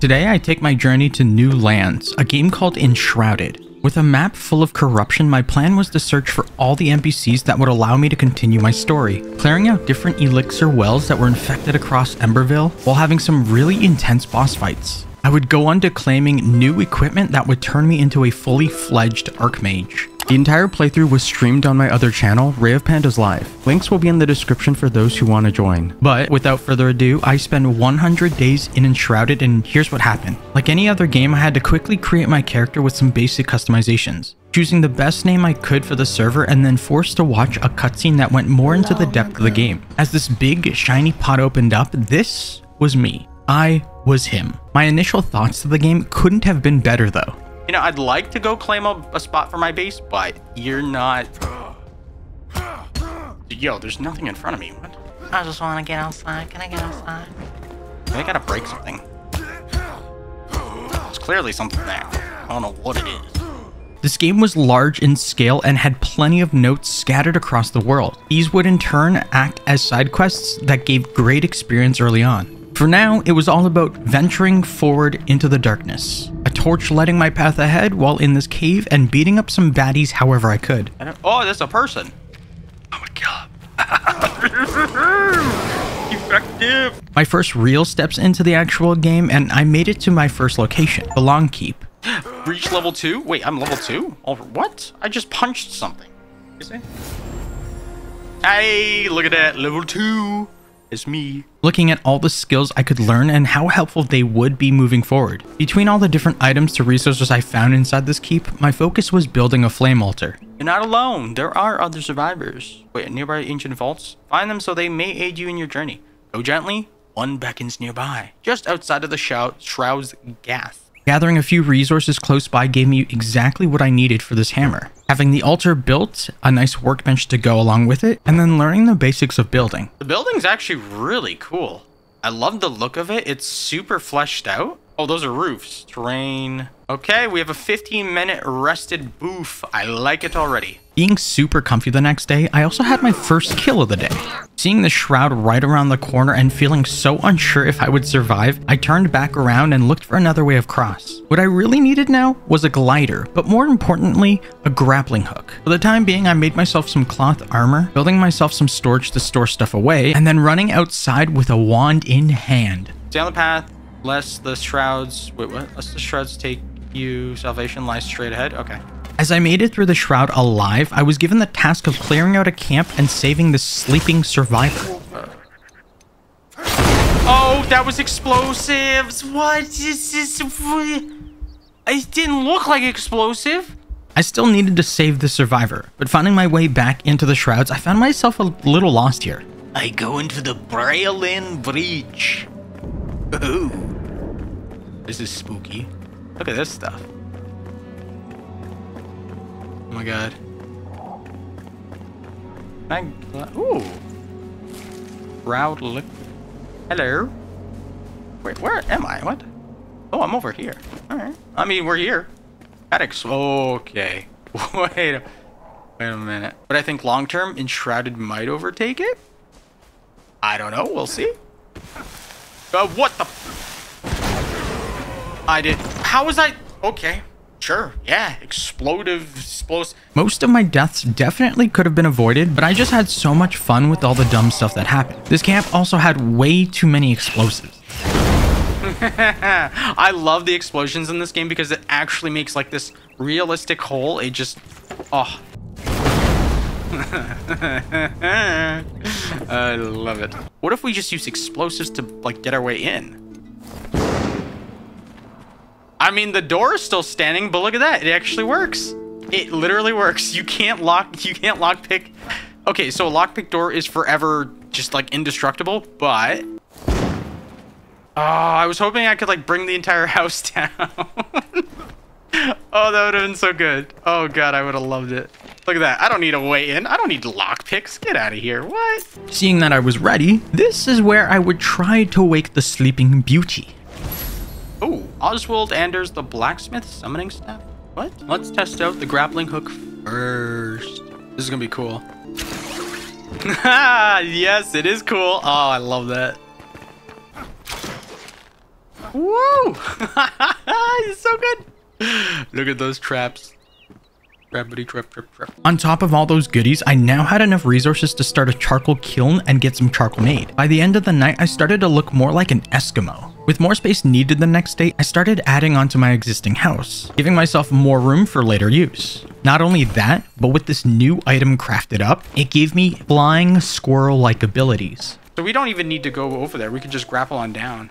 Today I take my journey to New Lands, a game called Enshrouded. With a map full of corruption, my plan was to search for all the NPCs that would allow me to continue my story, clearing out different elixir wells that were infected across Embervale, while having some really intense boss fights. I would go on to claiming new equipment that would turn me into a fully fledged Archmage. The entire playthrough was streamed on my other channel, Ray of Pandas Live. Links will be in the description for those who want to join. But without further ado, I spent 100 days in Enshrouded and here's what happened. Like any other game, I had to quickly create my character with some basic customizations choosing the best name I could for the server and then forced to watch a cutscene that went more into the depth of the game. As this big shiny pot opened up, this was me. I was him. My initial thoughts to the game couldn't have been better though. You know, I'd like to go claim a, a spot for my base, but you're not... Yo, there's nothing in front of me. What? I just want to get outside. Can I get outside? I gotta break something. There's clearly something there. I don't know what it is. This game was large in scale and had plenty of notes scattered across the world. These would in turn act as side quests that gave great experience early on. For now, it was all about venturing forward into the darkness. A torch lighting my path ahead while in this cave and beating up some baddies however I could. I oh, that's a person. Oh my god. Effective. My first real steps into the actual game and I made it to my first location, the Long Keep. Reach level 2? Wait, I'm level 2? Over what? I just punched something. You see? Hey, look at that, level 2 is me. Looking at all the skills I could learn and how helpful they would be moving forward. Between all the different items to resources I found inside this keep, my focus was building a flame altar. You're not alone. There are other survivors. Wait, nearby ancient vaults? Find them so they may aid you in your journey. Go gently. One beckons nearby, just outside of the shout, Shroud's Gath. Gathering a few resources close by gave me exactly what I needed for this hammer. Having the altar built, a nice workbench to go along with it, and then learning the basics of building. The building's actually really cool. I love the look of it. It's super fleshed out. Oh, those are roofs. Terrain. Okay, we have a 15 minute rested booth. I like it already. Being super comfy the next day, I also had my first kill of the day. Seeing the shroud right around the corner and feeling so unsure if I would survive, I turned back around and looked for another way of cross. What I really needed now was a glider, but more importantly, a grappling hook. For the time being, I made myself some cloth armor, building myself some storage to store stuff away, and then running outside with a wand in hand. Down the path, lest the shrouds... Wait, what? Lest the shrouds take you... Salvation lies straight ahead? Okay. As I made it through the shroud alive, I was given the task of clearing out a camp and saving the sleeping survivor. Oh, that was explosives! What is this? It didn't look like explosive. I still needed to save the survivor, but finding my way back into the shrouds, I found myself a little lost here. I go into the Braelin Breach. Ooh. This is spooky. Look at this stuff. Oh my god. Thank Ooh. Proud look. Hello. Wait, where am I? What? Oh, I'm over here. Alright. I mean, we're here. Addicts. Okay. wait a, wait a minute. But I think long term, Enshrouded might overtake it? I don't know. We'll see. Uh, what the? I did. How was I? Okay. Sure, yeah, explosive, explosive. Most of my deaths definitely could have been avoided, but I just had so much fun with all the dumb stuff that happened. This camp also had way too many explosives. I love the explosions in this game because it actually makes like this realistic hole. It just, oh. I love it. What if we just use explosives to like get our way in? I mean, the door is still standing, but look at that. It actually works. It literally works. You can't lock, you can't lockpick. Okay, so a lockpick door is forever just like indestructible, but... Oh, I was hoping I could like bring the entire house down. oh, that would have been so good. Oh god, I would have loved it. Look at that. I don't need a way in. I don't need lockpicks. Get out of here. What? Seeing that I was ready, this is where I would try to wake the sleeping beauty. Oh, Oswald Anders the blacksmith summoning staff? What? Let's test out the grappling hook first. This is gonna be cool. yes, it is cool. Oh, I love that. Woo! it's so good. Look at those traps. Trap trap trap. On top of all those goodies, I now had enough resources to start a charcoal kiln and get some charcoal made. By the end of the night, I started to look more like an Eskimo. With more space needed the next day, I started adding onto my existing house, giving myself more room for later use. Not only that, but with this new item crafted up, it gave me flying squirrel-like abilities. So we don't even need to go over there. We can just grapple on down.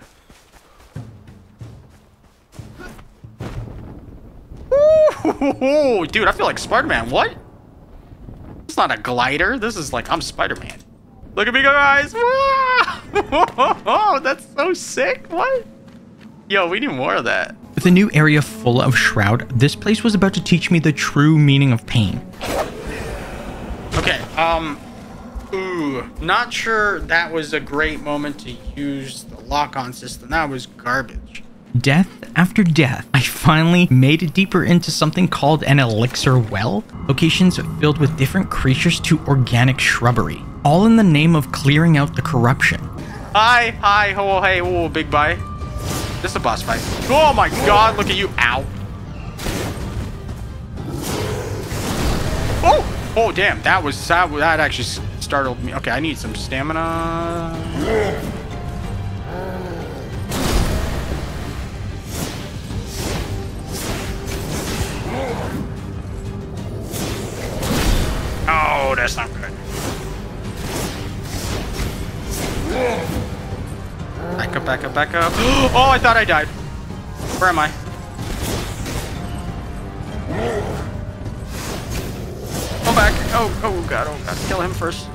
Ooh, dude, I feel like Spider-Man. What? It's not a glider. This is like, I'm Spider-Man. Look at me go, guys. Oh, that's so sick. What? Yo, we need more of that. With a new area full of Shroud, this place was about to teach me the true meaning of pain. Okay, um... Ooh, not sure that was a great moment to use the lock-on system. That was garbage. Death after death, I finally made it deeper into something called an elixir well, locations filled with different creatures to organic shrubbery, all in the name of clearing out the corruption. Hi, hi, ho, hey, whoa, big bye. This is a boss fight. Oh my god, look at you. Ow. Oh! Oh, damn, that was, that, that actually startled me. Okay, I need some stamina. Oh, that's not good. Back up, back up. Oh, I thought I died. Where am I? Go back. Oh, oh god, oh god. Kill him first.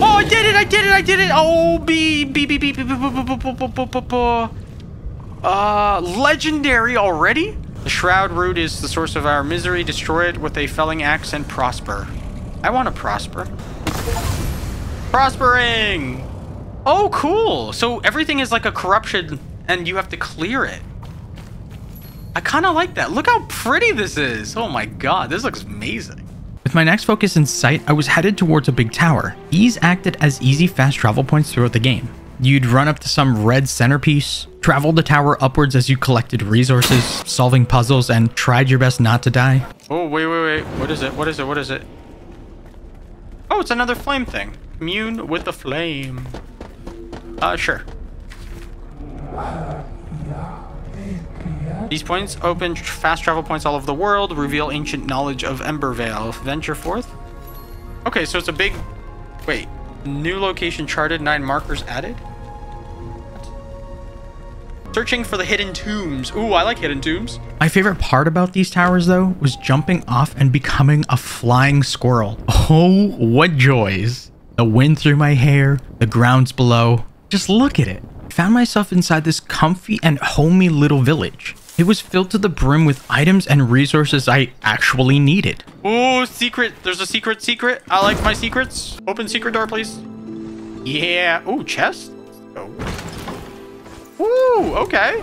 Oh, I did it! I did it! I did it! Oh, B, B, B, B, B, B, B, B, B, B, B, B, B, Uh, legendary already? The Shroud Root is the source of our misery. Destroy it with a felling axe and prosper. I want to prosper. Prospering! Oh, cool! So everything is like a corruption and you have to clear it. I kind of like that. Look how pretty this is. Oh my god, this looks amazing. With my next focus in sight, I was headed towards a big tower. These acted as easy fast travel points throughout the game. You'd run up to some red centerpiece, travel the tower upwards as you collected resources, solving puzzles, and tried your best not to die. Oh, wait, wait, wait. What is it? What is it? What is it? Oh, it's another flame thing. Commune with the flame. Uh, sure. These points open fast travel points all over the world, reveal ancient knowledge of Embervale. Venture forth. Okay, so it's a big... Wait. New location charted, nine markers added? Searching for the hidden tombs. Ooh, I like hidden tombs. My favorite part about these towers, though, was jumping off and becoming a flying squirrel. Oh, what joys. The wind through my hair, the grounds below. Just look at it. I found myself inside this comfy and homey little village. It was filled to the brim with items and resources I actually needed. Ooh, secret. There's a secret secret. I like my secrets. Open secret door, please. Yeah. Ooh, chest. Oh. Ooh, okay.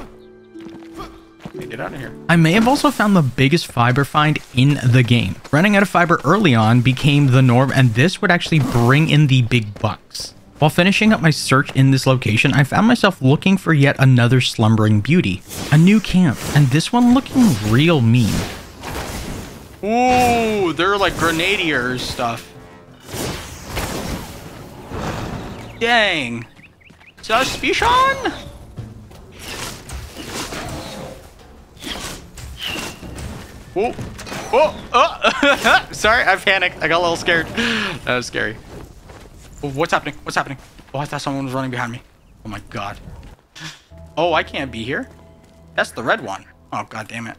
Get out of here. I may have also found the biggest fiber find in the game. Running out of fiber early on became the norm, and this would actually bring in the big bucks. While finishing up my search in this location, I found myself looking for yet another slumbering beauty. A new camp, and this one looking real mean. Ooh, they're like grenadiers stuff. Dang. Suspicion? Whoa. Whoa. Oh. oh. Sorry, I panicked. I got a little scared. That was scary. Oh, what's happening? What's happening? Oh, I thought someone was running behind me. Oh my god. Oh, I can't be here. That's the red one. Oh, god damn it.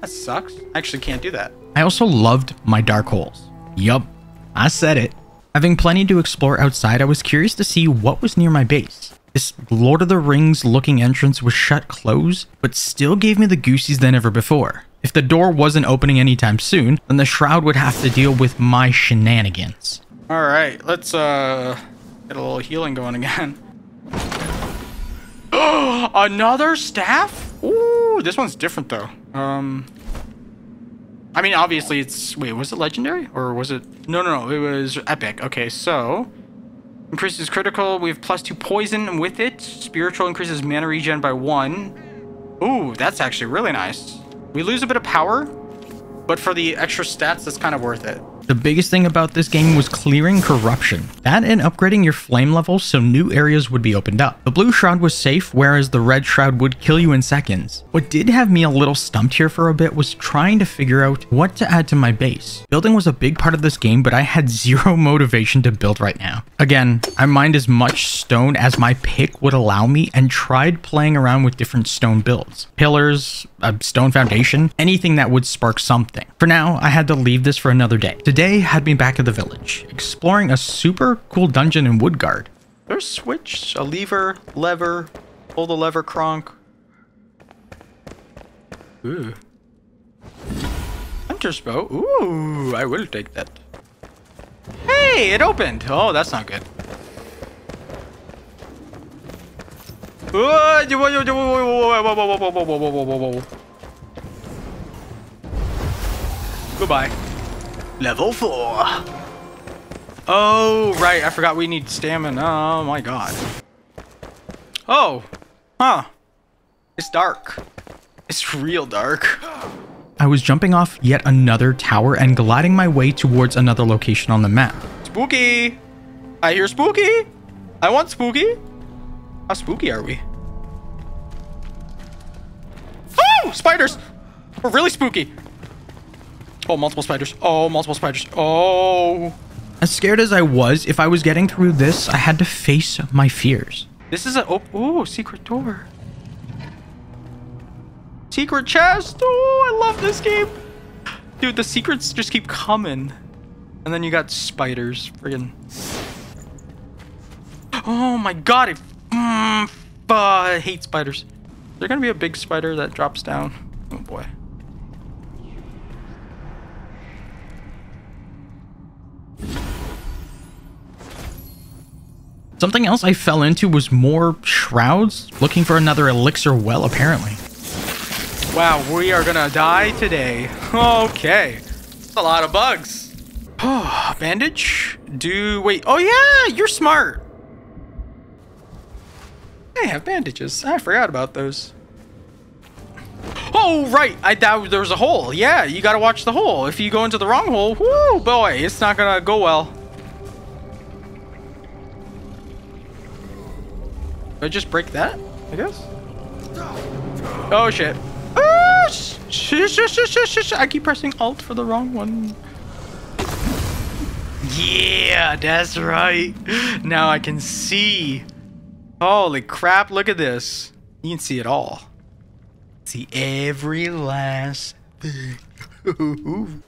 That sucks. I actually can't do that. I also loved my dark holes. Yup, I said it. Having plenty to explore outside, I was curious to see what was near my base. This Lord of the Rings looking entrance was shut closed, but still gave me the goosies than ever before. If the door wasn't opening anytime soon, then the Shroud would have to deal with my shenanigans. Alright, let's uh get a little healing going again. Oh, Another staff? Ooh, this one's different though. Um I mean obviously it's wait, was it legendary? Or was it no no no, it was epic. Okay, so Increases critical. We have plus two poison with it. Spiritual increases mana regen by one. Ooh, that's actually really nice. We lose a bit of power, but for the extra stats, that's kind of worth it. The biggest thing about this game was clearing corruption. That and upgrading your flame level so new areas would be opened up. The blue shroud was safe, whereas the red shroud would kill you in seconds. What did have me a little stumped here for a bit was trying to figure out what to add to my base. Building was a big part of this game, but I had zero motivation to build right now. Again, I mined as much stone as my pick would allow me and tried playing around with different stone builds. Pillars, a stone foundation, anything that would spark something. For now, I had to leave this for another day day had me back at the village, exploring a super cool dungeon in Woodguard. There's a switch, a lever, lever, pull the lever, Kronk. Ooh. Hunter's bow? Ooh, I will take that. Hey, it opened! Oh, that's not good. Goodbye. Level 4. Oh, right. I forgot we need stamina. Oh, my God. Oh. Huh. It's dark. It's real dark. I was jumping off yet another tower and gliding my way towards another location on the map. Spooky. I hear spooky. I want spooky. How spooky are we? Oh, spiders. We're really spooky. Oh, multiple spiders. Oh, multiple spiders. Oh. As scared as I was, if I was getting through this, I had to face my fears. This is a oh, oh secret door. Secret chest. Oh, I love this game. Dude, the secrets just keep coming. And then you got spiders. Friggin'. Oh my god, it, mm, I hate spiders. Is there gonna be a big spider that drops down? Oh boy. Something else I fell into was more shrouds, looking for another elixir well, apparently. Wow, we are gonna die today. Okay. That's a lot of bugs. Oh, bandage? Do, wait, oh yeah, you're smart. I have bandages. I forgot about those. Oh, right. I thought there was a hole. Yeah, you gotta watch the hole. If you go into the wrong hole, whoo, boy, it's not gonna go well. I just break that? I guess. Oh shit. Oh, sh sh sh sh sh sh sh I keep pressing Alt for the wrong one. Yeah, that's right. Now I can see. Holy crap, look at this. You can see it all. See every last thing.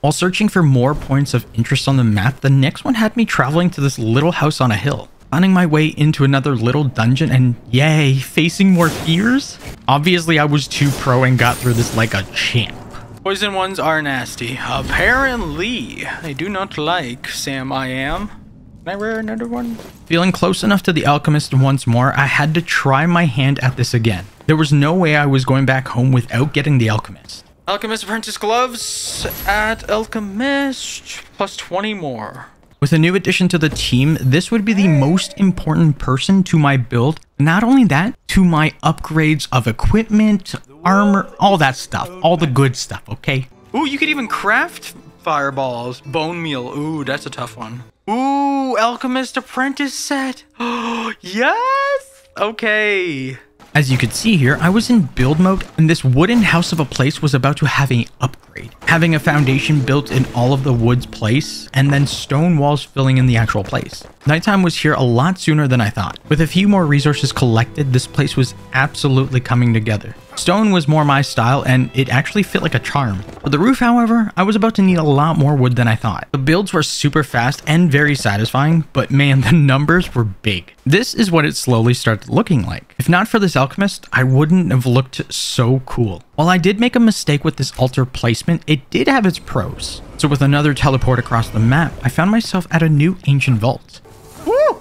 While searching for more points of interest on the map, the next one had me traveling to this little house on a hill. Finding my way into another little dungeon and yay, facing more fears? Obviously I was too pro and got through this like a champ. Poison ones are nasty. Apparently, I do not like Sam I am. Can I wear another one? Feeling close enough to the alchemist once more, I had to try my hand at this again. There was no way I was going back home without getting the alchemist. Alchemist Apprentice Gloves at Alchemist plus 20 more. With a new addition to the team, this would be the most important person to my build. Not only that, to my upgrades of equipment, armor, all that stuff. All the good stuff, okay? Ooh, you could even craft fireballs. Bone meal. Ooh, that's a tough one. Ooh, Alchemist Apprentice set. Oh, yes! Okay. As you could see here, I was in build mode and this wooden house of a place was about to have an upgrade. Having a foundation built in all of the wood's place and then stone walls filling in the actual place. Nighttime was here a lot sooner than I thought. With a few more resources collected, this place was absolutely coming together. Stone was more my style and it actually fit like a charm. For the roof, however, I was about to need a lot more wood than I thought. The builds were super fast and very satisfying, but man, the numbers were big. This is what it slowly started looking like. If not for this alchemist, I wouldn't have looked so cool. While I did make a mistake with this altar placement, it did have its pros. So with another teleport across the map, I found myself at a new ancient vault. Woo!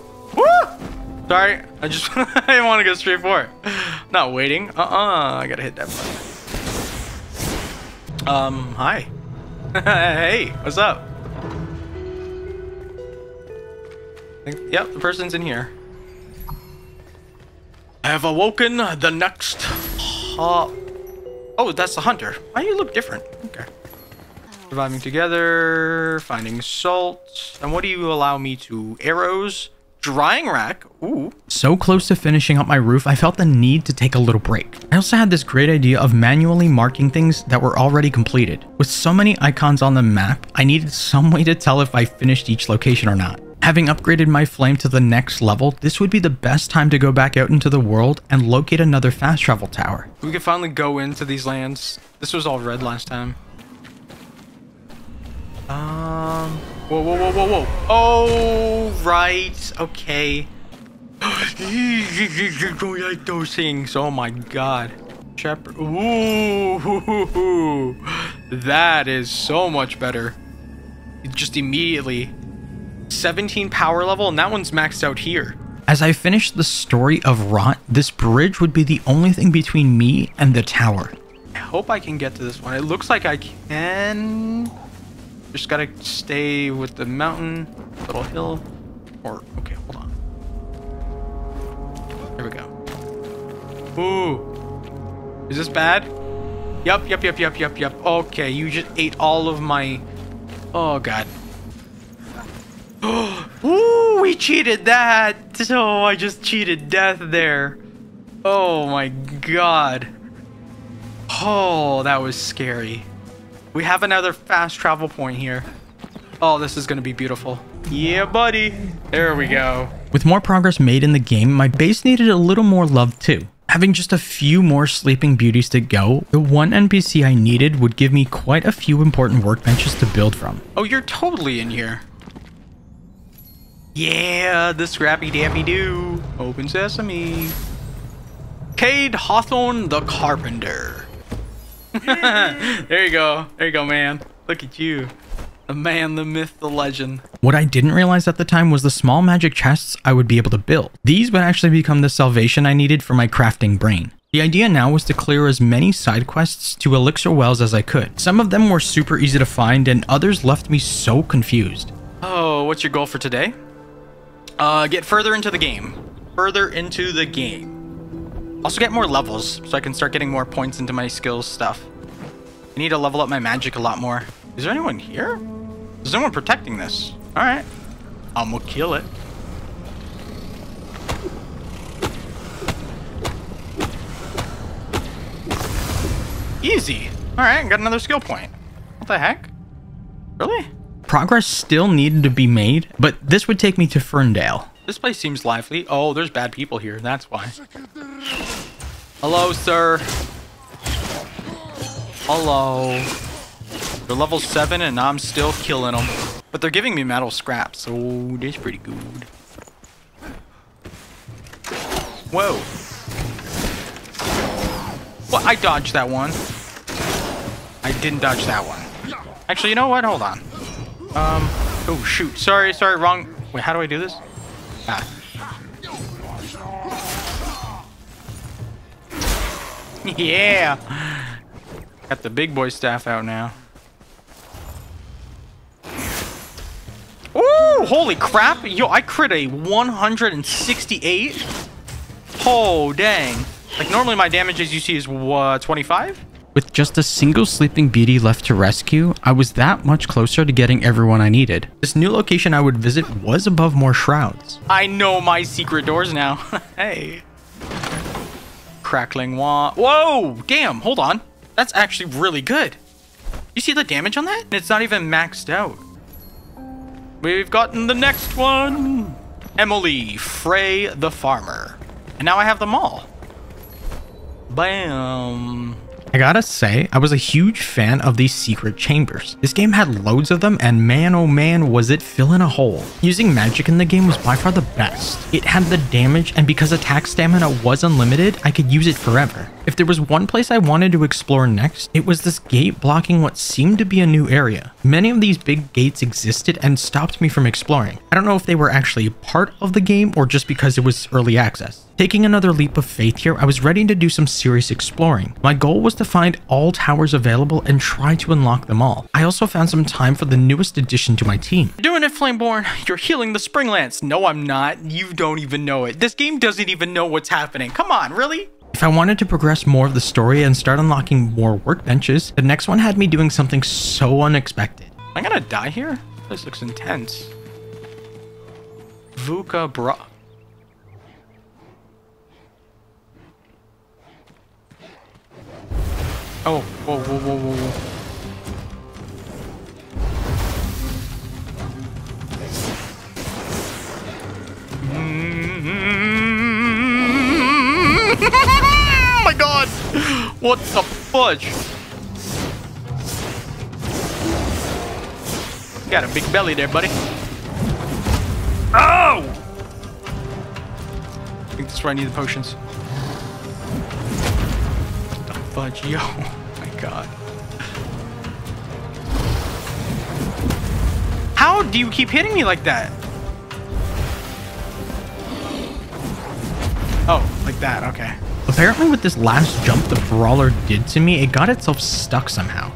Sorry, I just I want to go straight for it. Not waiting. Uh-uh, I gotta hit that button. Um, hi. hey, what's up? Yep, the person's in here. I have awoken the next. Uh, oh, that's the hunter. Why do you look different? Okay. Surviving together, finding salt. And what do you allow me to? Arrows, drying rack. Ooh. So close to finishing up my roof, I felt the need to take a little break. I also had this great idea of manually marking things that were already completed. With so many icons on the map, I needed some way to tell if I finished each location or not. Having upgraded my flame to the next level, this would be the best time to go back out into the world and locate another fast travel tower. We could finally go into these lands. This was all red last time. Um. Whoa, whoa, whoa, whoa, whoa. Oh, right. Okay. Don't like those things. Oh my god. Shepherd. Ooh. That is so much better. Just immediately. 17 power level, and that one's maxed out here. As I finished the story of Rot, this bridge would be the only thing between me and the tower. I hope I can get to this one. It looks like I can. Just gotta stay with the mountain, little hill. Or, okay, hold on. There we go. Ooh. Is this bad? Yup, yup, yup, yup, yup, yup. Okay, you just ate all of my... Oh, God. Ooh, we cheated that! Oh, I just cheated death there. Oh my god. Oh, that was scary. We have another fast travel point here. Oh, this is gonna be beautiful. Yeah, buddy. There we go. With more progress made in the game, my base needed a little more love too. Having just a few more sleeping beauties to go, the one NPC I needed would give me quite a few important workbenches to build from. Oh, you're totally in here. Yeah, the scrappy dappy do. Open sesame. Cade Hawthorne the Carpenter. there you go. There you go, man. Look at you. The man, the myth, the legend. What I didn't realize at the time was the small magic chests I would be able to build. These would actually become the salvation I needed for my crafting brain. The idea now was to clear as many side quests to Elixir Wells as I could. Some of them were super easy to find and others left me so confused. Oh, what's your goal for today? Uh, get further into the game. Further into the game. Also get more levels so I can start getting more points into my skills stuff. I need to level up my magic a lot more. Is there anyone here? There's no one protecting this. Alright. I'm gonna kill it. Easy. Alright, got another skill point. What the heck? Really? Progress still needed to be made, but this would take me to Ferndale. This place seems lively. Oh, there's bad people here. That's why. Hello, sir. Hello. They're level 7 and I'm still killing them. But they're giving me metal scraps, so that's pretty good. Whoa. What? I dodged that one. I didn't dodge that one. Actually, you know what? Hold on. Um, oh shoot. Sorry, sorry, wrong. Wait, how do I do this? Ah. yeah! Got the big boy staff out now. Ooh, holy crap! Yo, I crit a 168? Oh, dang. Like, normally my damage, as you see, is, what, 25? With just a single sleeping beauty left to rescue, I was that much closer to getting everyone I needed. This new location I would visit was above more shrouds. I know my secret doors now. hey. Crackling wah. Whoa! Damn, hold on. That's actually really good. You see the damage on that? It's not even maxed out. We've gotten the next one. Emily Frey the Farmer. And now I have them all. Bam. I gotta say, I was a huge fan of these secret chambers. This game had loads of them, and man oh man was it filling a hole. Using magic in the game was by far the best. It had the damage, and because attack stamina was unlimited, I could use it forever. If there was one place I wanted to explore next, it was this gate blocking what seemed to be a new area. Many of these big gates existed and stopped me from exploring. I don't know if they were actually part of the game or just because it was early access. Taking another leap of faith here, I was ready to do some serious exploring. My goal was to find all towers available and try to unlock them all. I also found some time for the newest addition to my team. You're doing it, Flameborn. You're healing the Springlands. No, I'm not. You don't even know it. This game doesn't even know what's happening. Come on, really? If I wanted to progress more of the story and start unlocking more workbenches, the next one had me doing something so unexpected. Am I gonna die here? This looks intense. Vuka Bra. Oh, whoa, whoa, whoa, whoa, whoa. Oh my god! What the fudge? Got a big belly there, buddy. Oh! I think that's where I need the potions. What the fudge? Yo, oh my god. How do you keep hitting me like that? Oh, like that, okay. Apparently with this last jump the brawler did to me, it got itself stuck somehow.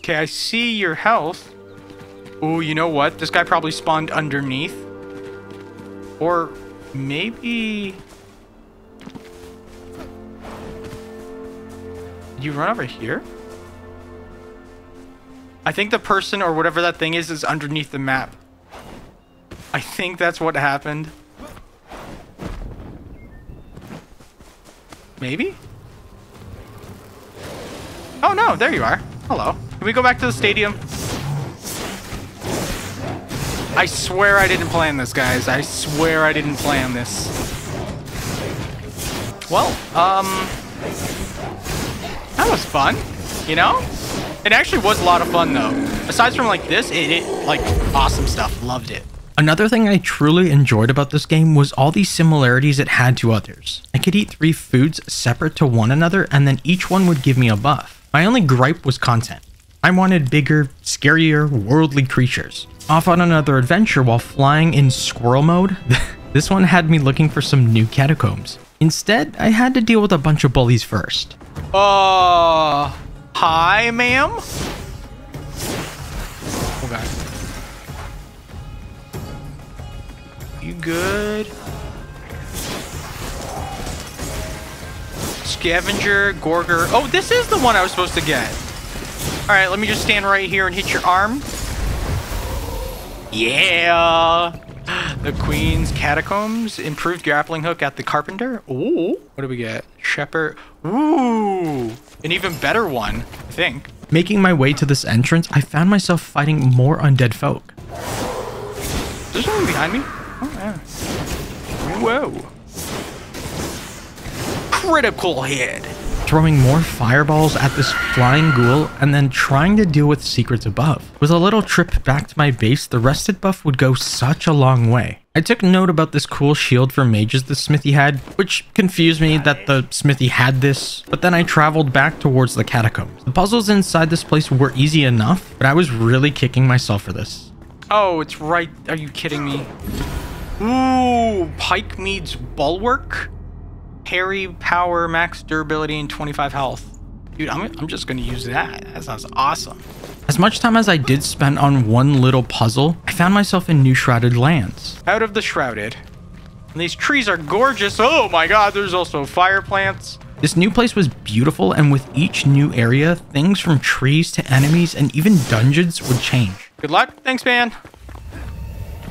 Okay, I see your health. Oh, you know what? This guy probably spawned underneath. Or maybe... You run over here? I think the person or whatever that thing is is underneath the map. I think that's what happened. Maybe? Oh no, there you are. Hello. Can we go back to the stadium? I swear I didn't plan this, guys. I swear I didn't plan this. Well, um... That was fun, you know? It actually was a lot of fun, though. Aside from, like, this, it, it like, awesome stuff. Loved it. Another thing I truly enjoyed about this game was all the similarities it had to others. I could eat three foods separate to one another and then each one would give me a buff. My only gripe was content. I wanted bigger, scarier, worldly creatures. Off on another adventure while flying in squirrel mode, this one had me looking for some new catacombs. Instead, I had to deal with a bunch of bullies first. Uh, hi, ma'am? Oh, God. You good? Scavenger, Gorger. Oh, this is the one I was supposed to get. All right, let me just stand right here and hit your arm. Yeah. The Queen's Catacombs. Improved grappling hook at the Carpenter. Ooh. What do we get? Shepherd. Ooh. An even better one, I think. Making my way to this entrance, I found myself fighting more undead folk. Is there someone behind me? Oh, yeah. Whoa. Critical hit. throwing more fireballs at this flying ghoul, and then trying to deal with secrets above. With a little trip back to my base, the rested buff would go such a long way. I took note about this cool shield for mages the smithy had, which confused me that the smithy had this, but then I traveled back towards the catacombs. The puzzles inside this place were easy enough, but I was really kicking myself for this. Oh, it's right. Are you kidding me? Ooh, Pike Mead's Bulwark. Parry, power, max durability, and 25 health. Dude, I'm, I'm just gonna use that. That sounds awesome. As much time as I did spend on one little puzzle, I found myself in New Shrouded Lands. Out of the Shrouded. And these trees are gorgeous. Oh my god, there's also fire plants. This new place was beautiful, and with each new area, things from trees to enemies and even dungeons would change. Good luck. Thanks, man.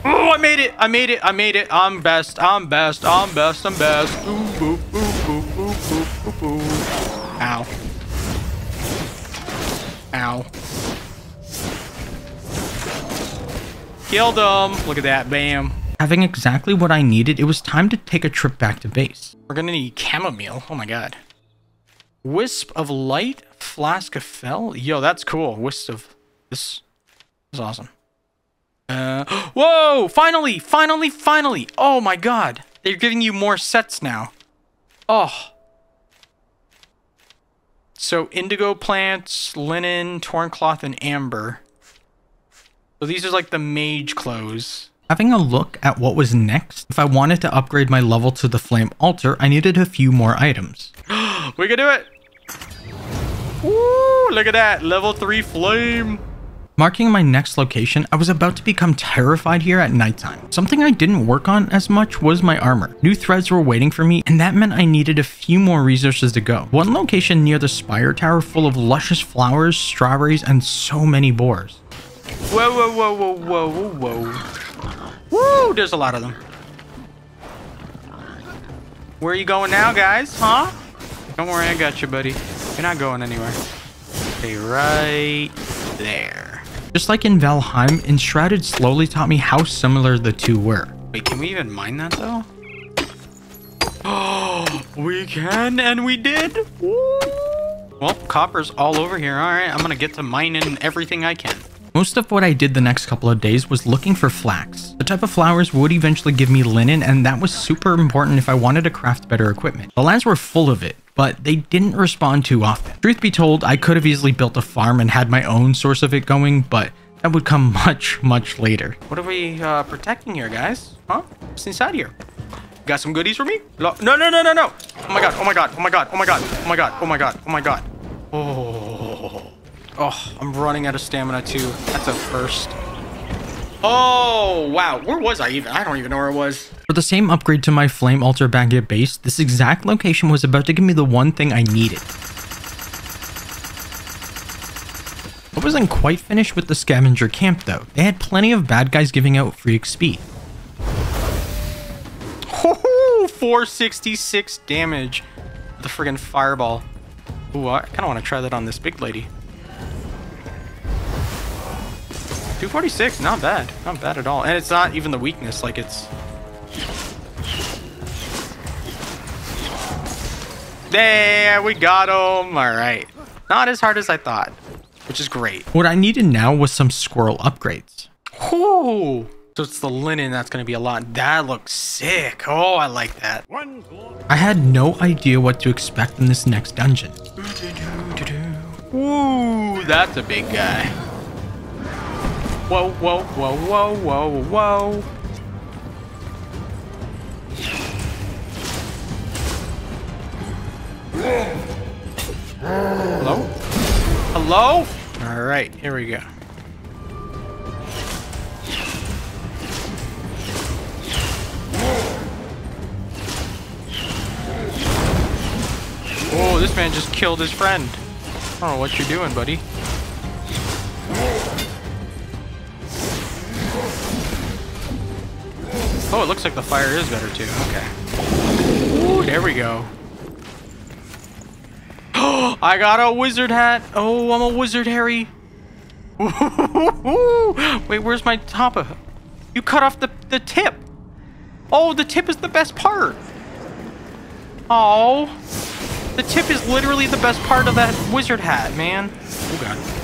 Oh, I made it. I made it. I made it. I'm best. I'm best. I'm best. I'm best. Ooh, boo, boo, boo, boo, boo, boo, boo. Ow. Ow. Killed him. Look at that. Bam. Having exactly what I needed, it was time to take a trip back to base. We're gonna need chamomile. Oh my god. Wisp of light, flask of fell. Yo, that's cool. Wisp of this is awesome. Uh, whoa! Finally, finally, finally! Oh my god, they're giving you more sets now. Oh. So indigo plants, linen, torn cloth, and amber. So these are like the mage clothes. Having a look at what was next, if I wanted to upgrade my level to the Flame Altar, I needed a few more items. we can do it. Woo, look at that. Level 3 flame. Marking my next location, I was about to become terrified here at nighttime. Something I didn't work on as much was my armor. New threads were waiting for me, and that meant I needed a few more resources to go. One location near the Spire Tower full of luscious flowers, strawberries, and so many boars. Whoa, whoa, whoa, whoa, whoa, whoa, whoa. Woo, there's a lot of them. Where are you going now, guys? Huh? Don't worry, I got you, buddy. You're not going anywhere. Stay right there. Just like in Valheim, Enshrouded slowly taught me how similar the two were. Wait, can we even mine that though? Oh, we can, and we did. Woo. Well, copper's all over here. All right, I'm gonna get to mining everything I can. Most of what I did the next couple of days was looking for flax. The type of flowers would eventually give me linen, and that was super important if I wanted to craft better equipment. The lands were full of it, but they didn't respond too often. Truth be told, I could have easily built a farm and had my own source of it going, but that would come much, much later. What are we uh, protecting here, guys? Huh? What's inside here? Got some goodies for me? No, no, no, no, no. Oh my god, oh my god, oh my god, oh my god, oh my god, oh my god, oh my god. Oh, oh, I'm running out of stamina too. That's a first. Oh, wow. Where was I even? I don't even know where it was. For the same upgrade to my Flame Altar Baguette base, this exact location was about to give me the one thing I needed. I wasn't quite finished with the scavenger camp though. They had plenty of bad guys giving out free XP. Ho 466 damage. The friggin' fireball. Ooh, I kind of want to try that on this big lady. 246, not bad. Not bad at all. And it's not even the weakness, like it's There, we got him. All right. Not as hard as I thought, which is great. What I needed now was some squirrel upgrades. Oh, so it's the linen that's going to be a lot. That looks sick. Oh, I like that. I had no idea what to expect in this next dungeon. Ooh, that's a big guy. Whoa, whoa, whoa, whoa, whoa, whoa. Hello? Hello? All right, here we go. Oh, this man just killed his friend. I don't know what you're doing, buddy. Oh, it looks like the fire is better too. Okay. Ooh, there we go. I got a wizard hat. Oh, I'm a wizard, Harry. Wait, where's my top of... You cut off the, the tip. Oh, the tip is the best part. Oh. The tip is literally the best part of that wizard hat, man. Oh, God.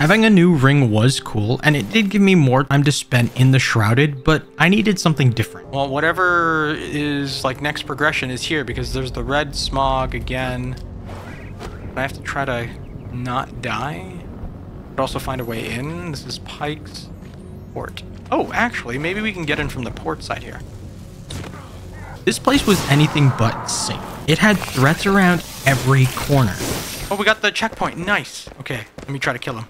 Having a new ring was cool, and it did give me more time to spend in the Shrouded, but I needed something different. Well, whatever is like next progression is here because there's the red smog again. I have to try to not die, but also find a way in. This is Pike's Port. Oh, actually, maybe we can get in from the port side here. This place was anything but safe. It had threats around every corner. Oh, we got the checkpoint. Nice. Okay, let me try to kill him.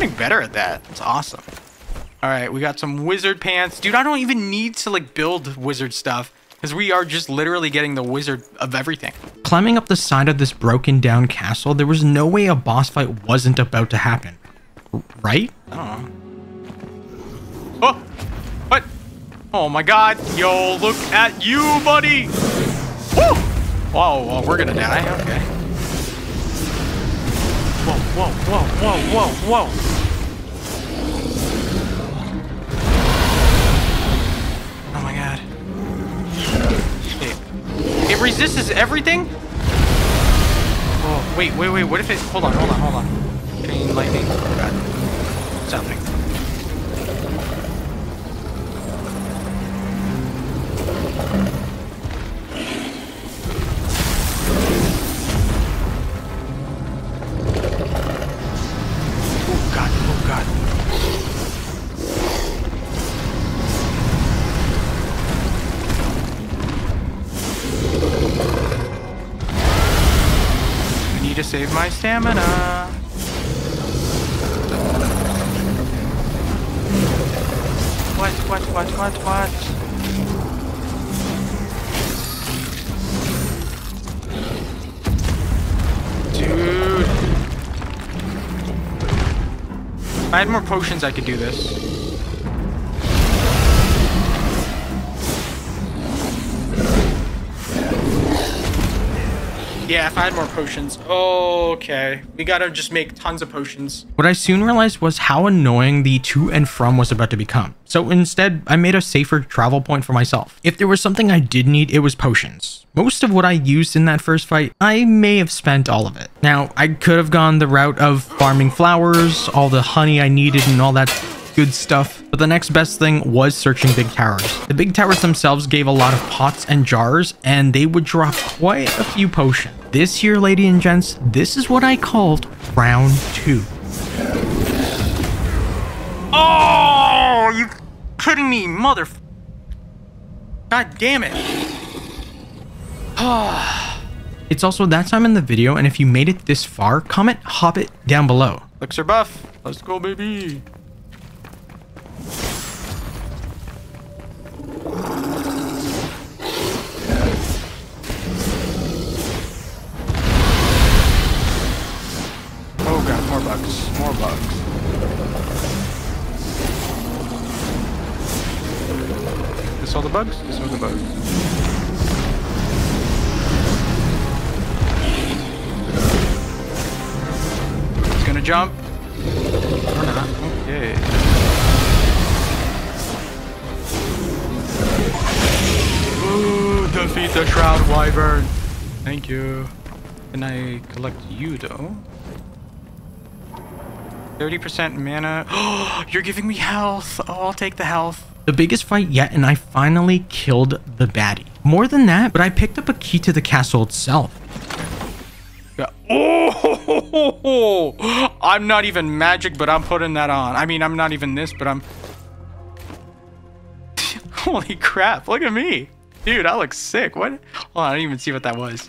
Getting better at that. It's awesome. All right, we got some wizard pants. Dude, I don't even need to like build wizard stuff because we are just literally getting the wizard of everything. Climbing up the side of this broken down castle, there was no way a boss fight wasn't about to happen. Right? I don't know. Oh, what? Oh my god. Yo, look at you, buddy. Woo! Whoa, whoa, we're gonna die. Okay. Whoa, whoa, whoa, whoa, whoa, whoa. Oh my god. It, it resists everything? Oh, wait, wait, wait. What if it... Hold on, hold on, hold on. Chain lightning. Oh stamina. What, what, what, what, what? Dude. If I had more potions, I could do this. Yeah, if I had more potions. Okay. We gotta just make tons of potions. What I soon realized was how annoying the to and from was about to become. So instead, I made a safer travel point for myself. If there was something I did need, it was potions. Most of what I used in that first fight, I may have spent all of it. Now, I could have gone the route of farming flowers, all the honey I needed and all that good stuff. But the next best thing was searching big towers. The big towers themselves gave a lot of pots and jars, and they would drop quite a few potions. This here, lady and gents, this is what I called round two. Oh, you kidding me, mother? God damn it. It's also that time in the video, and if you made it this far, comment Hobbit down below. Elixir buff. Let's go, baby. Thank you. Can I collect you though? 30% mana. Oh, you're giving me health. Oh, I'll take the health. The biggest fight yet, and I finally killed the baddie. More than that, but I picked up a key to the castle itself. Yeah. Oh, I'm not even magic, but I'm putting that on. I mean, I'm not even this, but I'm. Holy crap! Look at me, dude. I look sick. What? Hold on, I didn't even see what that was.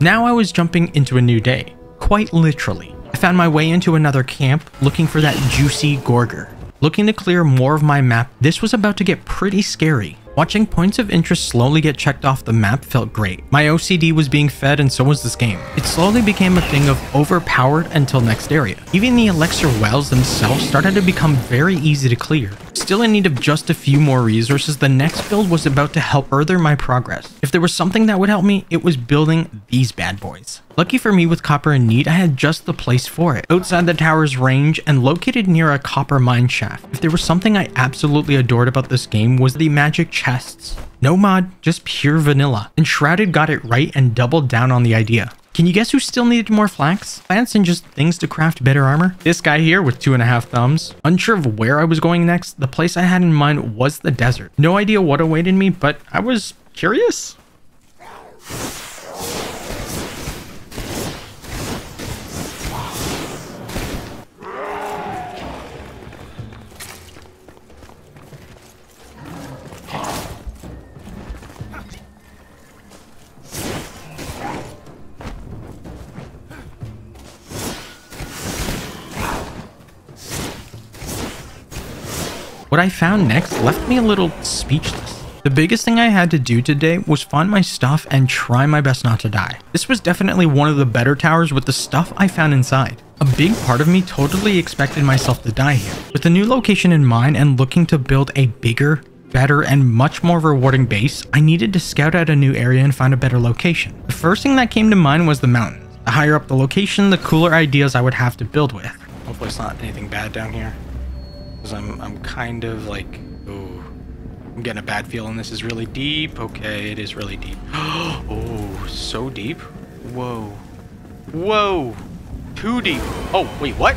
Now I was jumping into a new day, quite literally. I found my way into another camp looking for that juicy Gorger. Looking to clear more of my map, this was about to get pretty scary. Watching points of interest slowly get checked off the map felt great. My OCD was being fed and so was this game. It slowly became a thing of overpowered until next area. Even the elixir wells themselves started to become very easy to clear. Still in need of just a few more resources, the next build was about to help further my progress. If there was something that would help me, it was building these bad boys. Lucky for me with copper and need, I had just the place for it. Outside the tower's range and located near a copper mine shaft. If there was something I absolutely adored about this game was the magic chests. No mod, just pure vanilla. Enshrouded got it right and doubled down on the idea. Can you guess who still needed more flax? Plants and just things to craft better armor? This guy here with two and a half thumbs. Unsure of where I was going next, the place I had in mind was the desert. No idea what awaited me, but I was curious. What I found next left me a little speechless. The biggest thing I had to do today was find my stuff and try my best not to die. This was definitely one of the better towers with the stuff I found inside. A big part of me totally expected myself to die here. With the new location in mind and looking to build a bigger, better, and much more rewarding base, I needed to scout out a new area and find a better location. The first thing that came to mind was the mountains. The higher up the location, the cooler ideas I would have to build with. Hopefully, it's not anything bad down here. Because I'm, I'm kind of like, ooh, I'm getting a bad feeling. This is really deep. Okay, it is really deep. oh, so deep. Whoa, whoa, too deep. Oh, wait, what?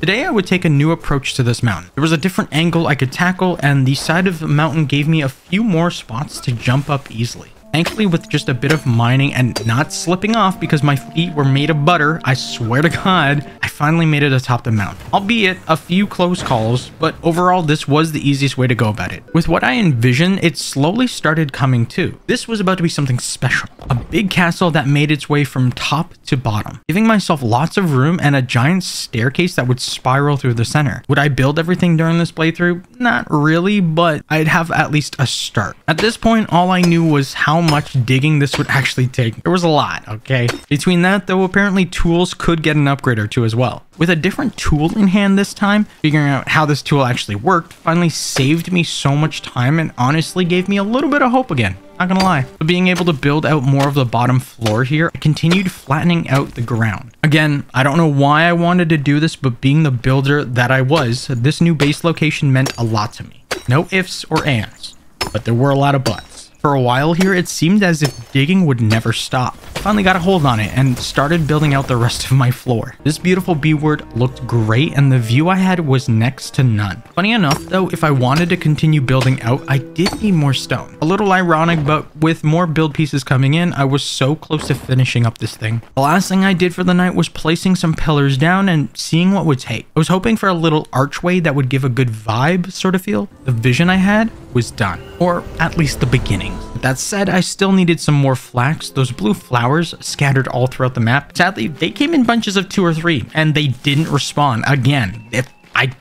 Today I would take a new approach to this mountain. There was a different angle I could tackle and the side of the mountain gave me a few more spots to jump up easily. Thankfully, with just a bit of mining and not slipping off because my feet were made of butter, I swear to God, finally made it atop the mount, Albeit a few close calls, but overall this was the easiest way to go about it. With what I envisioned, it slowly started coming too. This was about to be something special. A big castle that made its way from top to bottom, giving myself lots of room and a giant staircase that would spiral through the center. Would I build everything during this playthrough? Not really, but I'd have at least a start. At this point, all I knew was how much digging this would actually take. There was a lot, okay? Between that, though, apparently tools could get an upgrade or two as well. With a different tool in hand this time, figuring out how this tool actually worked finally saved me so much time and honestly gave me a little bit of hope again. Not gonna lie. But being able to build out more of the bottom floor here, I continued flattening out the ground. Again, I don't know why I wanted to do this, but being the builder that I was, this new base location meant a lot to me. No ifs or ands, but there were a lot of buts. For a while here, it seemed as if digging would never stop. Finally got a hold on it and started building out the rest of my floor. This beautiful B word looked great and the view I had was next to none. Funny enough though, if I wanted to continue building out, I did need more stone. A little ironic, but with more build pieces coming in, I was so close to finishing up this thing. The last thing I did for the night was placing some pillars down and seeing what would take. I was hoping for a little archway that would give a good vibe sort of feel. The vision I had was done, or at least the beginning. That said, I still needed some more flax. Those blue flowers scattered all throughout the map. Sadly, they came in bunches of two or three, and they didn't respawn again. If I...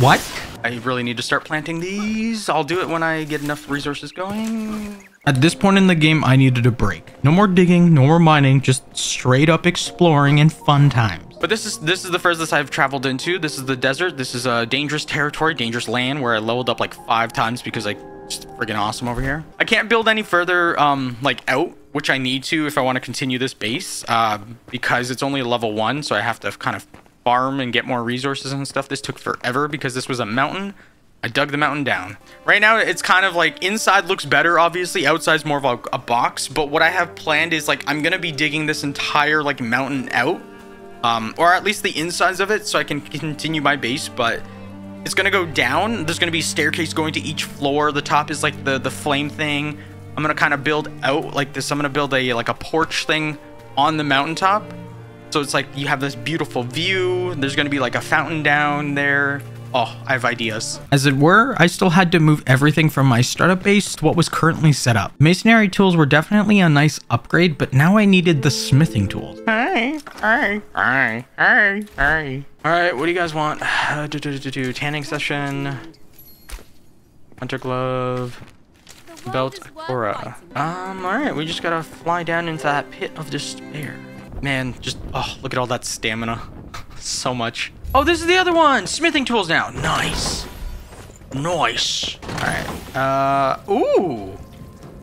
what? I really need to start planting these. I'll do it when I get enough resources going. At this point in the game, I needed a break. No more digging, no more mining, just straight up exploring and fun times. But this is this is the furthest I've traveled into. This is the desert. This is a dangerous territory, dangerous land where I leveled up like five times because I just freaking awesome over here. I can't build any further um like out, which I need to if I want to continue this base, uh, because it's only a level one, so I have to kind of farm and get more resources and stuff. This took forever because this was a mountain. I dug the mountain down. Right now, it's kind of like inside looks better, obviously. Outside's more of a, a box. But what I have planned is like I'm going to be digging this entire like mountain out um, or at least the insides of it so I can continue my base, but it's gonna go down. There's gonna be staircase going to each floor. The top is like the, the flame thing. I'm gonna kind of build out like this. I'm gonna build a like a porch thing on the mountaintop. So it's like you have this beautiful view. There's gonna be like a fountain down there. Oh, I have ideas. As it were, I still had to move everything from my startup base to what was currently set up. Masonry tools were definitely a nice upgrade, but now I needed the smithing tools. Hey, hey, hey, hey, hey. All right, what do you guys want? Uh, do, do, do, do, tanning session, hunter glove, belt, Cora. Um, all right, we just gotta fly down into that pit of despair. Man, just, oh, look at all that stamina. so much. Oh, this is the other one. Smithing tools now. Nice. Nice. All right. Uh, ooh.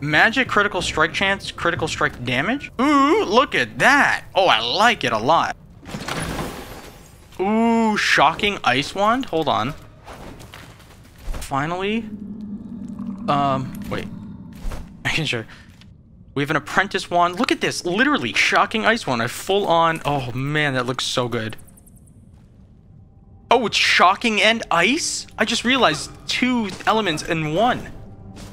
Magic critical strike chance, critical strike damage. Ooh, look at that. Oh, I like it a lot. Ooh, shocking ice wand. Hold on. Finally. Um, wait. Making sure. We have an apprentice wand. Look at this. Literally, shocking ice wand. A full on. Oh, man, that looks so good. Oh, it's shocking and ice? I just realized two elements in one.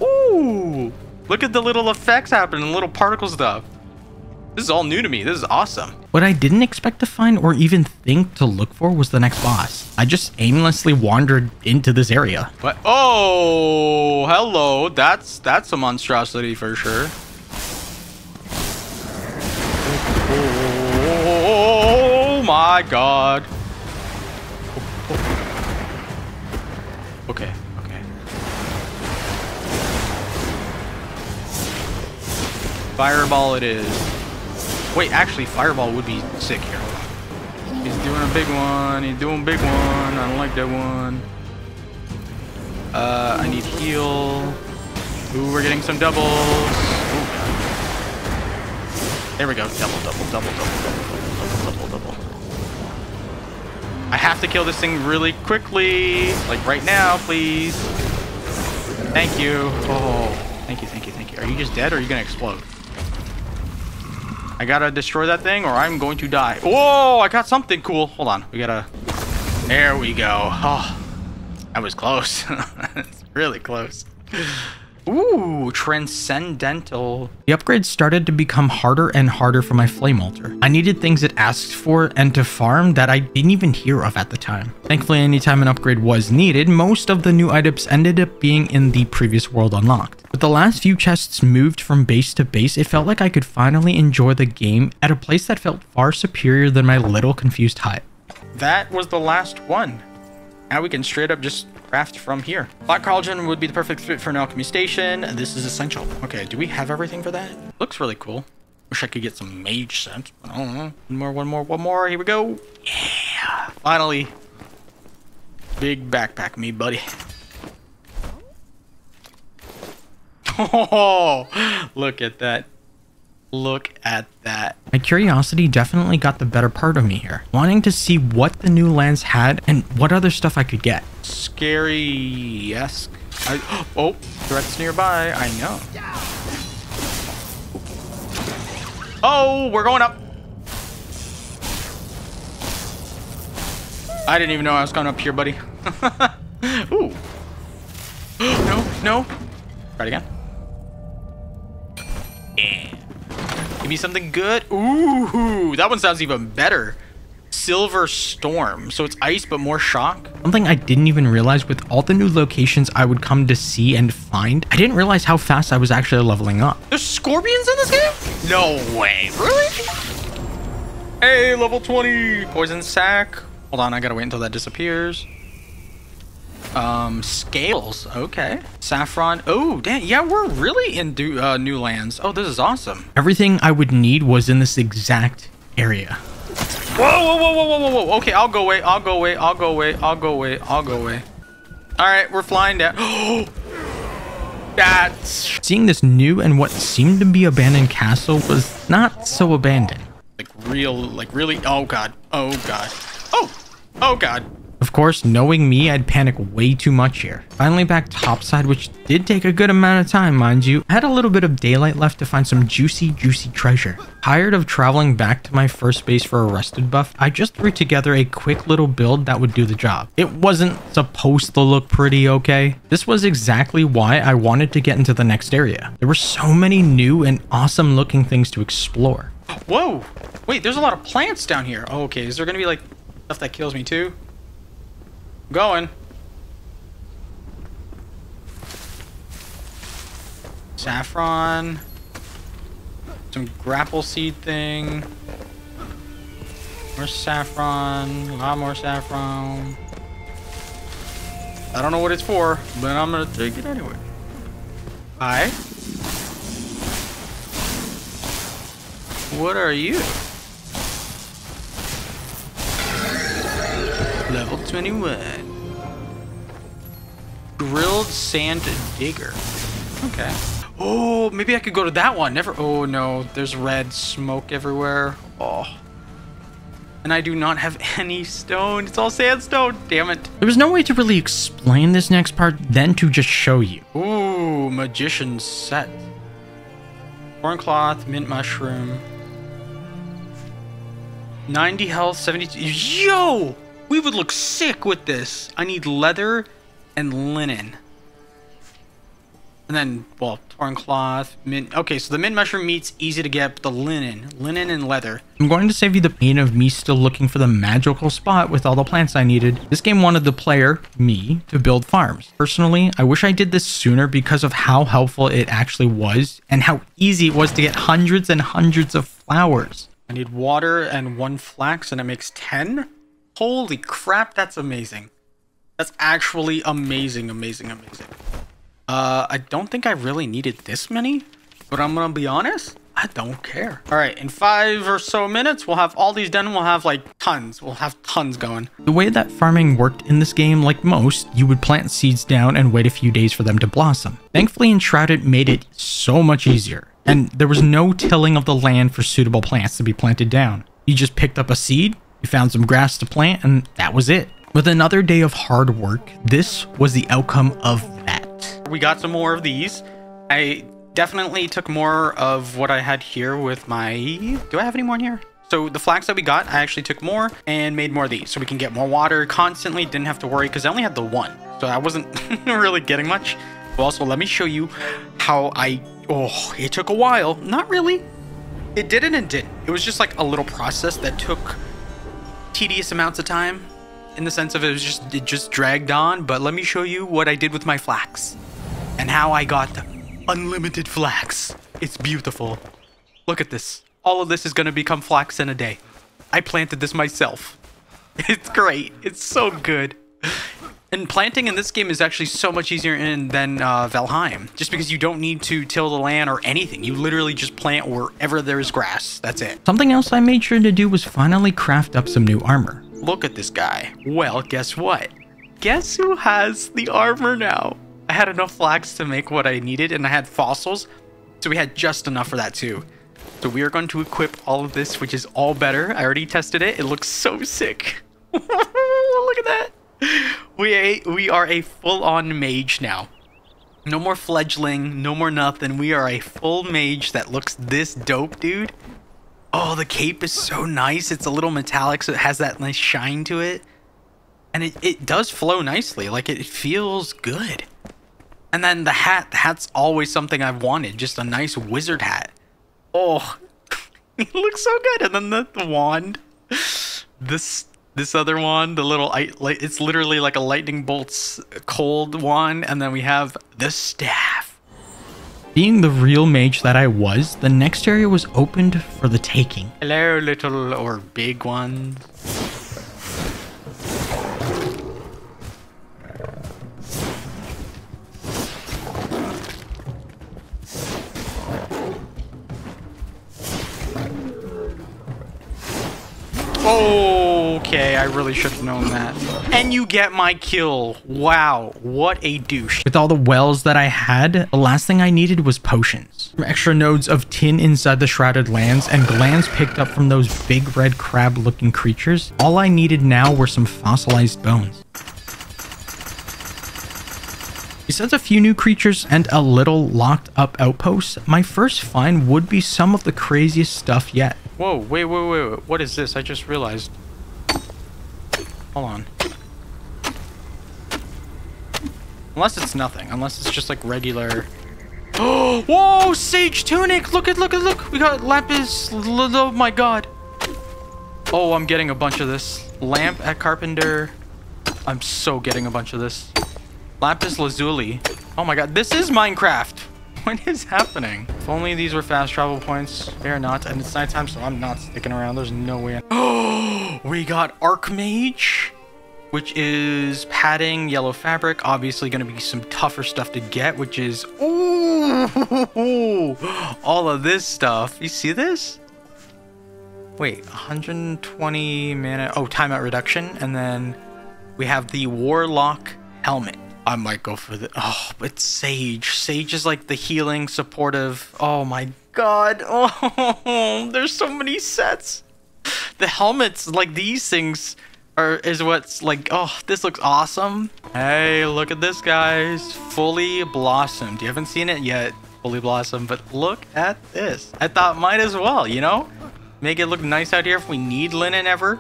Ooh. Look at the little effects happening, little particle stuff. This is all new to me. This is awesome. What I didn't expect to find or even think to look for was the next boss. I just aimlessly wandered into this area. What? Oh, hello. That's that's a monstrosity for sure. Oh my god. Fireball it is. Wait, actually, Fireball would be sick here. He's doing a big one. He's doing a big one. I don't like that one. Uh, I need heal. Ooh, we're getting some doubles. Ooh, there we go. Double, double, double, double, double, double, double, double. I have to kill this thing really quickly. Like right now, please. Thank you. Oh, thank you, thank you, thank you. Are you just dead or are you going to explode? I gotta destroy that thing or I'm going to die. Whoa, I got something cool. Hold on. We gotta... There we go. Oh, that was close. really close. Ooh, transcendental. The upgrades started to become harder and harder for my flame altar. I needed things it asked for and to farm that I didn't even hear of at the time. Thankfully, anytime an upgrade was needed, most of the new items ended up being in the previous world unlocked. With the last few chests moved from base to base, it felt like I could finally enjoy the game at a place that felt far superior than my little confused hut. That was the last one. Now we can straight up just craft from here. Black Cauldron would be the perfect fit for an alchemy station. This is essential. Okay, do we have everything for that? Looks really cool. Wish I could get some mage sense, but I don't know. One more, one more, one more. Here we go. Yeah, finally. Big backpack me, buddy. Oh, look at that. Look at that. My curiosity definitely got the better part of me here, wanting to see what the new lands had and what other stuff I could get. Scary-esque. I, oh, threats nearby. I know. Oh, we're going up. I didn't even know I was going up here, buddy. Ooh. no, no. Try it again. Yeah. Give me something good. Ooh, that one sounds even better. Silver Storm. So it's ice, but more shock. Something I didn't even realize with all the new locations I would come to see and find, I didn't realize how fast I was actually leveling up. There's scorpions in this game? No way. Really? Hey, level 20. Poison sac. Hold on, I gotta wait until that disappears. Um, scales. Okay. Saffron. Oh, damn. Yeah, we're really in do, uh, new lands. Oh, this is awesome. Everything I would need was in this exact area. Whoa, whoa, whoa, whoa, whoa, whoa. Okay, I'll go away. I'll go away. I'll go away. I'll go away. I'll go away. All right, we're flying down. That's Seeing this new and what seemed to be abandoned castle was not so abandoned. like real, like really. Oh god. Oh god. Oh. Oh god. Of course, knowing me, I'd panic way too much here. Finally back topside, which did take a good amount of time, mind you. I had a little bit of daylight left to find some juicy, juicy treasure. Tired of traveling back to my first base for a rested buff, I just threw together a quick little build that would do the job. It wasn't supposed to look pretty, okay? This was exactly why I wanted to get into the next area. There were so many new and awesome looking things to explore. Whoa. Wait, there's a lot of plants down here. Oh, okay, is there gonna be like stuff that kills me too? Going. Saffron. Some grapple seed thing. More saffron. A lot more saffron. I don't know what it's for, but I'm gonna take it anyway. Hi. What are you? Level 21. Uh, grilled sand digger. Okay. Oh, maybe I could go to that one. Never. Oh no, there's red smoke everywhere. Oh. And I do not have any stone. It's all sandstone. Damn it. There was no way to really explain this next part than to just show you. Ooh, magician set. Torn cloth, mint mushroom. 90 health, 72. Yo! We would look sick with this. I need leather and linen. And then, well, torn cloth, mint. Okay, so the mint mushroom meat's easy to get, but the linen, linen and leather. I'm going to save you the pain of me still looking for the magical spot with all the plants I needed. This game wanted the player, me, to build farms. Personally, I wish I did this sooner because of how helpful it actually was and how easy it was to get hundreds and hundreds of flowers. I need water and one flax, and it makes 10? Holy crap, that's amazing. That's actually amazing, amazing, amazing. Uh, I don't think I really needed this many, but I'm gonna be honest, I don't care. All right, in five or so minutes, we'll have all these done. We'll have like tons. We'll have tons going. The way that farming worked in this game, like most, you would plant seeds down and wait a few days for them to blossom. Thankfully, Enshrouded made it so much easier, and there was no tilling of the land for suitable plants to be planted down. You just picked up a seed, you found some grass to plant, and that was it. With another day of hard work, this was the outcome of that. We got some more of these. I definitely took more of what I had here with my... Do I have any more in here? So the flax that we got, I actually took more and made more of these. So we can get more water constantly. Didn't have to worry because I only had the one. So I wasn't really getting much. But also, let me show you how I... Oh, it took a while. Not really. It didn't and didn't. It was just like a little process that took tedious amounts of time. In the sense of it was just it just dragged on. But let me show you what I did with my flax. And how I got unlimited flax. It's beautiful. Look at this all of this is going to become flax in a day. I planted this myself. It's great. It's so good. And planting in this game is actually so much easier in, than uh, Valheim, just because you don't need to till the land or anything. You literally just plant wherever there's grass. That's it. Something else I made sure to do was finally craft up some new armor. Look at this guy. Well, guess what? Guess who has the armor now? I had enough flax to make what I needed, and I had fossils, so we had just enough for that too. So we are going to equip all of this, which is all better. I already tested it. It looks so sick. Look at that. We, a, we are a full-on mage now. No more fledgling, no more nothing. We are a full mage that looks this dope, dude. Oh, the cape is so nice. It's a little metallic, so it has that nice shine to it. And it, it does flow nicely. Like, it feels good. And then the hat. The hat's always something I've wanted. Just a nice wizard hat. Oh, it looks so good. And then the, the wand, this this other wand, the little it's literally like a lightning bolt's cold wand, and then we have the staff. Being the real mage that I was, the next area was opened for the taking. Hello, little or big ones. Oh, Okay, I really should have known that. And you get my kill. Wow, what a douche. With all the wells that I had, the last thing I needed was potions. From extra nodes of tin inside the Shrouded Lands and glands picked up from those big red crab looking creatures, all I needed now were some fossilized bones. Besides a few new creatures and a little locked up outpost, my first find would be some of the craziest stuff yet. Whoa, wait, wait, wait, wait. What is this? I just realized. Hold on. Unless it's nothing. Unless it's just like regular... Oh, whoa, Sage Tunic! Look at, look at, look! We got Lapis... Oh my god. Oh, I'm getting a bunch of this. Lamp at Carpenter. I'm so getting a bunch of this. Lapis Lazuli. Oh my god, this is Minecraft! What is happening? If only these were fast travel points. They are not, and it's nighttime, so I'm not sticking around. There's no way. We got Archmage, which is padding, yellow fabric. Obviously going to be some tougher stuff to get, which is... Ooh, all of this stuff. You see this? Wait, 120 mana. Oh, timeout reduction. And then we have the Warlock helmet. I might go for the. Oh, but Sage. Sage is like the healing, supportive. Oh my god. Oh, there's so many sets. The helmets, like these things, are is what's like. Oh, this looks awesome. Hey, look at this, guys. Fully blossomed. You haven't seen it yet, fully blossomed, but look at this. I thought might as well, you know, make it look nice out here if we need linen ever.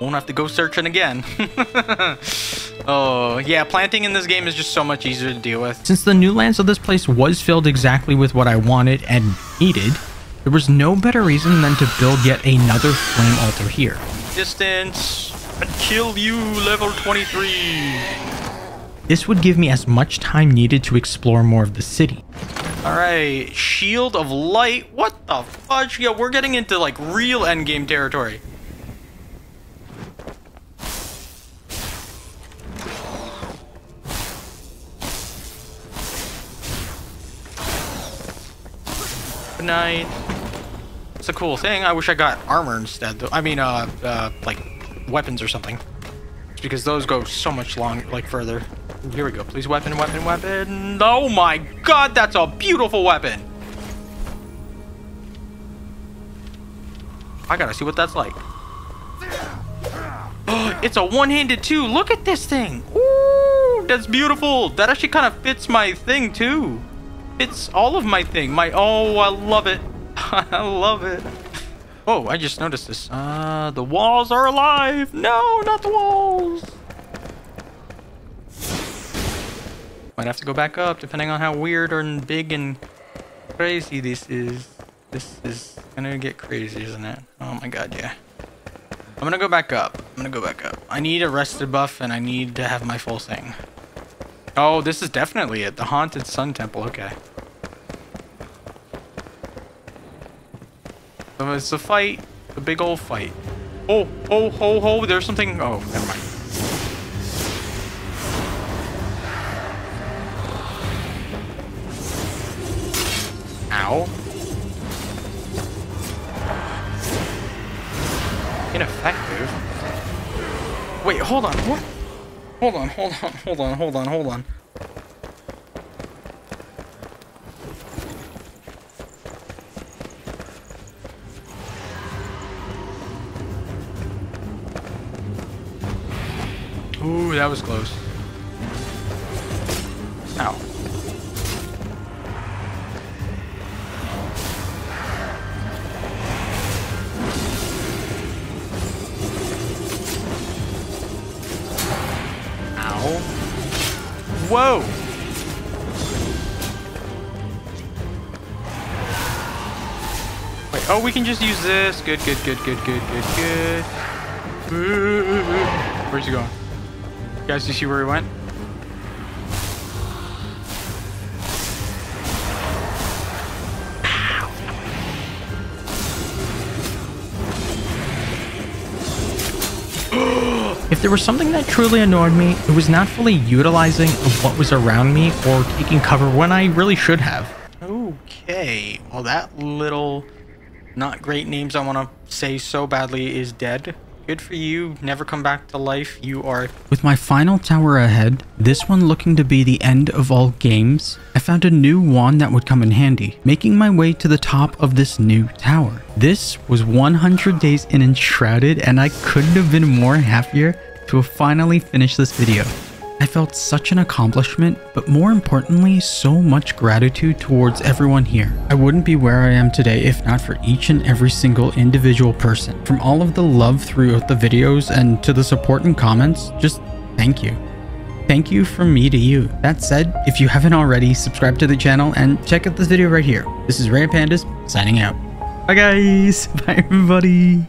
Won't have to go searching again. oh, yeah, planting in this game is just so much easier to deal with. Since the new lands of this place was filled exactly with what I wanted and needed, there was no better reason than to build yet another flame altar here. Distance, i kill you, level 23. This would give me as much time needed to explore more of the city. Alright, Shield of Light. What the fudge? Yeah, we're getting into like real endgame territory. Good Night. It's a cool thing. I wish I got armor instead, though. I mean, uh, uh, like, weapons or something. because those go so much long, like, further. Here we go. Please, weapon, weapon, weapon. Oh my god, that's a beautiful weapon! I gotta see what that's like. Oh, it's a one-handed too. Look at this thing. Ooh, that's beautiful. That actually kind of fits my thing too. It's all of my thing. My oh, I love it. I love it. Oh, I just noticed this. Uh, the walls are alive. No, not the walls. Might have to go back up depending on how weird or big and crazy this is. This is gonna get crazy, isn't it? Oh my god, yeah. I'm gonna go back up. I'm gonna go back up. I need a rested buff and I need to have my full thing. Oh, this is definitely it. The Haunted Sun Temple. Okay. So it's a fight. A big old fight. Oh, oh, oh, oh, there's something. Oh, never mind. Ow. Ineffective. Wait, hold on. What? Hold on, hold on, hold on, hold on, hold on. Ooh, that was close. Ow. Ow. Whoa! Wait, oh, we can just use this. Good, good, good, good, good, good, good. Where's he going? You guys, do you see where he went? If there was something that truly annoyed me, it was not fully utilizing what was around me or taking cover when I really should have. Okay, well that little not great names I want to say so badly is dead. Good for you, never come back to life. You are With my final tower ahead, this one looking to be the end of all games, I found a new wand that would come in handy, making my way to the top of this new tower. This was 100 days in Enshrouded and I couldn't have been more happier to finally finish this video. I felt such an accomplishment, but more importantly, so much gratitude towards everyone here. I wouldn't be where I am today if not for each and every single individual person. From all of the love throughout the videos and to the support and comments, just thank you. Thank you from me to you. That said, if you haven't already, subscribe to the channel and check out this video right here. This is Ray Pandas signing out. Bye guys. Bye everybody.